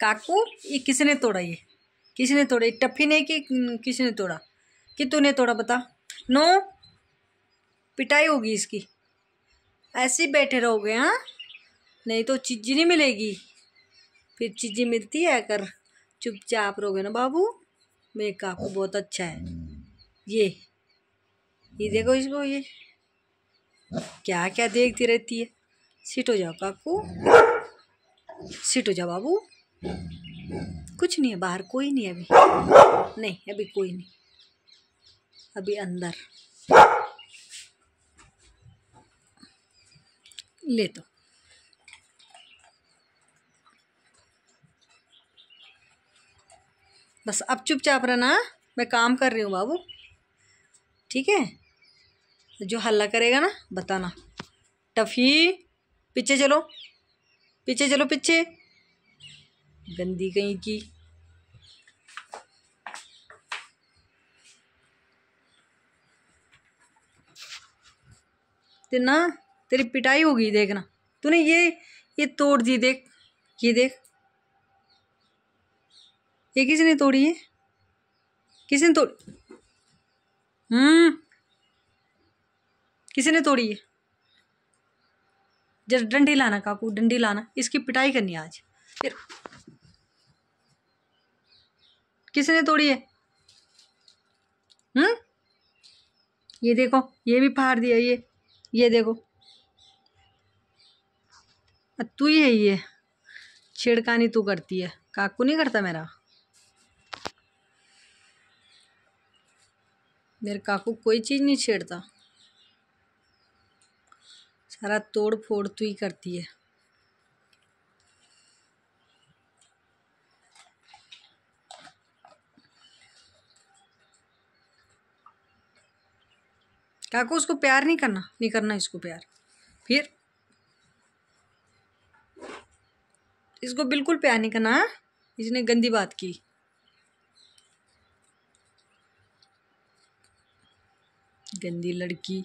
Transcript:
काकू, ये किसने तोड़ा ये? किसने तोड़ा? ये टफी ने कि किसने तोड़ा? कि तूने तोड़ा बता? नो? पिटाई होगी इसकी। ऐसे ही बैठे रहोगे हाँ? नहीं तो चीज़ी नहीं मिलेगी। फिर चीज़ी मिलती है अगर चुपचाप रहोगे ना बाबू? मेरे काकू बहुत अच्छा है। ये। ये देखो इसको, ये। क्या क्या देखती रहती है? सीट हो जाओ काकू। सीट हो जाओ बाबू। कुछ नहीं है, बाहर कोई नहीं अभी। नहीं, अभी कोई नहीं। अभी अंदर। ले तो। बस अब चुपचाप रहना, मैं काम कर रही हूँ बाबू। ठीक है? जो हल्ला करेगा ना, बताना। टफ़ी, पीछे चलो। पीछे चलो, पीछे। गंदी कहीं की। ते ना, तेरी पिटाई होगी देखना। तूने ये ये तोड़ दी, देख, ये देख। ये किसने तोड़ी है? किसने तोड़? हम्म। किसने तोड़ी है? जरा डंडी लाना, काकू, डंडी लाना। इसकी पिटाई करनी आज। फिर किसने तोड़ी है? हम्म? ये देखो, ये भी फाड़ दिया, ये ये देखो। तू ही है ये। छिड़कानी तू करती है। काकू नहीं करता मेरा? मेरे काकू कोई चीज़ नहीं छेड़ता। सारा तोड़ फोड़ तू ही करती है। काकू, उसको प्यार नहीं करना नहीं करना इसको प्यार। फिर? इसको बिल्कुल प्यार नहीं करना हाँ? इसने गंदी बात की। गंदी लड़की।